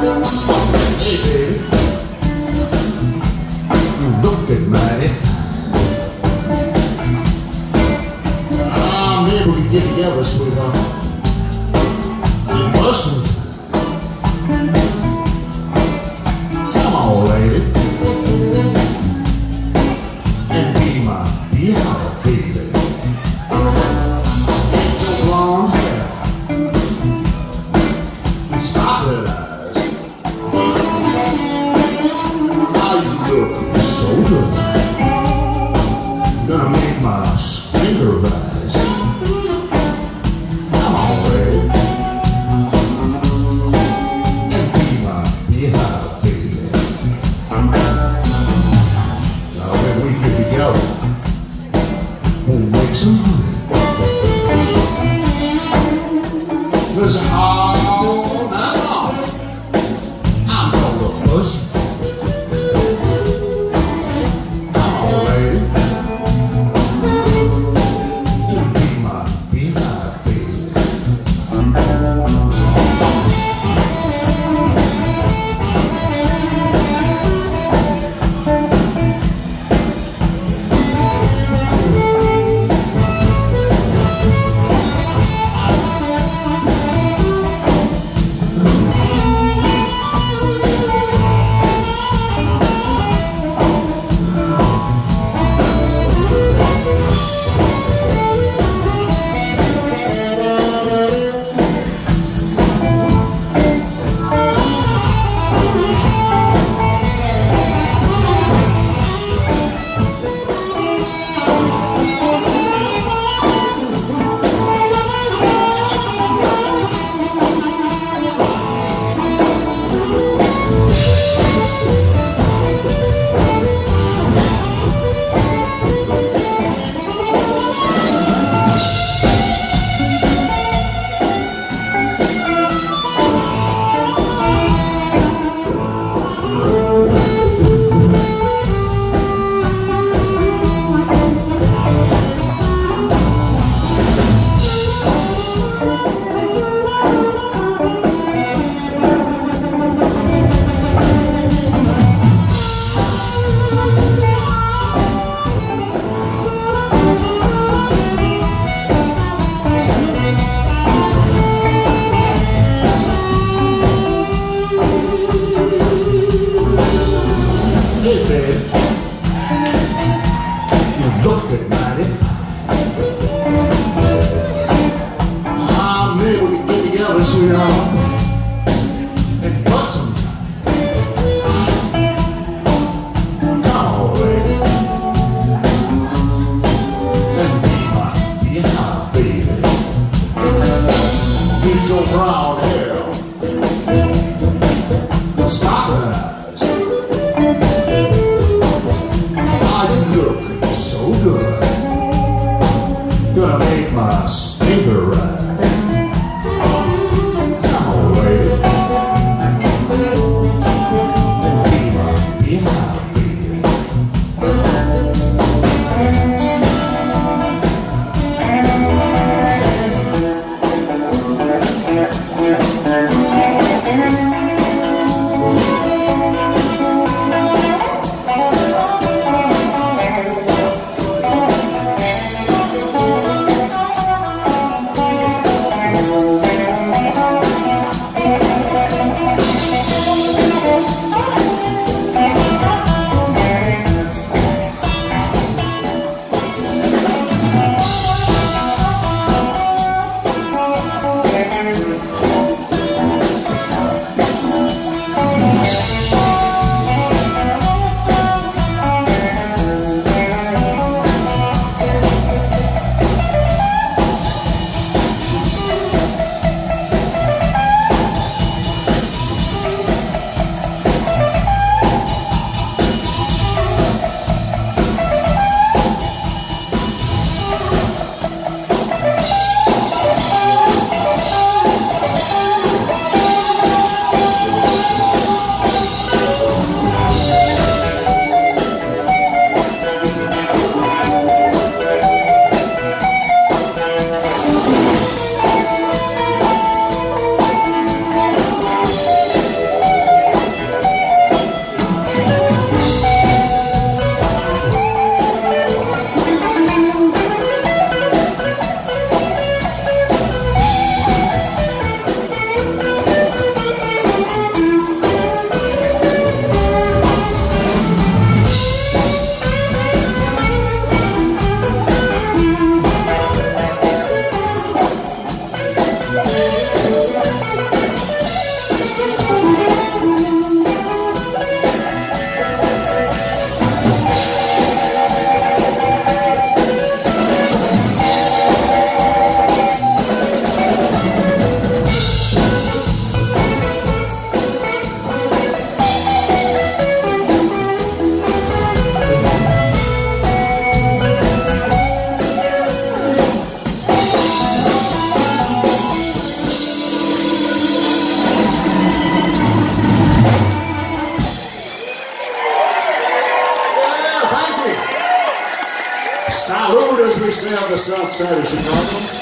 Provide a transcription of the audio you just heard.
Hey, baby. You looked at mighty. Ah, maybe we get together, sweetheart. We mustn't I make my speaker back. pretty. You look pretty, mighty. We get together, sweetheart. And. Come on, baby. And be my, baby. Brown hair. Stop it. neighbor ride. Stay on the south side of Chicago.